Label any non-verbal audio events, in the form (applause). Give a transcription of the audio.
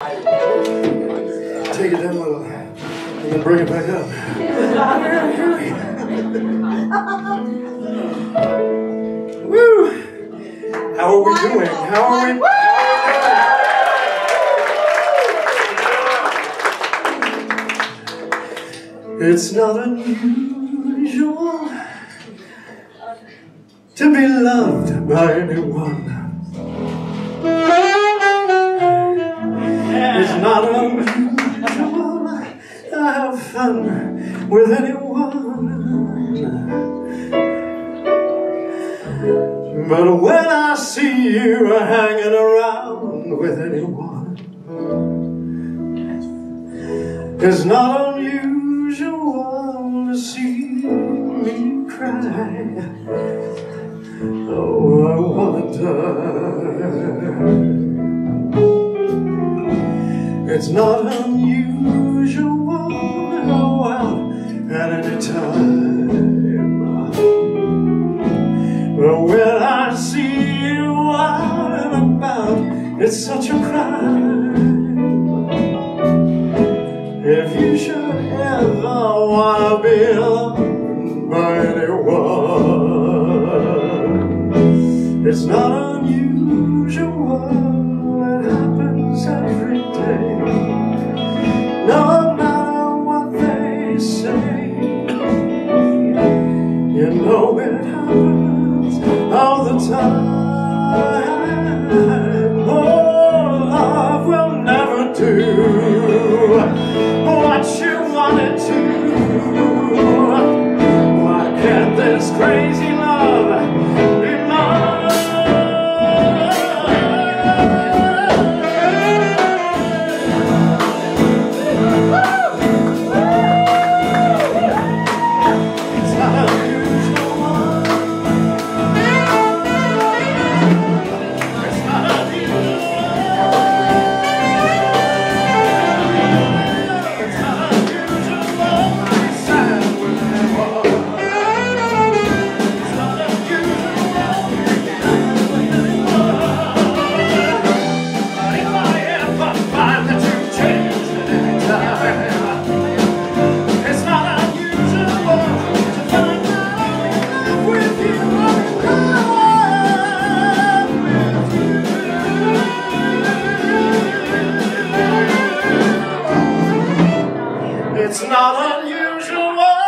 Take it down a little, and then bring it back up. (laughs) Woo! How are we doing? How are we? It's not unusual to be loved by anyone. It's not unusual to have fun with anyone. But when I see you hanging around with anyone, it's not unusual to see me cry. It's not unusual to go out at any time. But when I see you out and about, it's such a crime. If you should ever want to be loved by anyone, it's not unusual. time not unusual.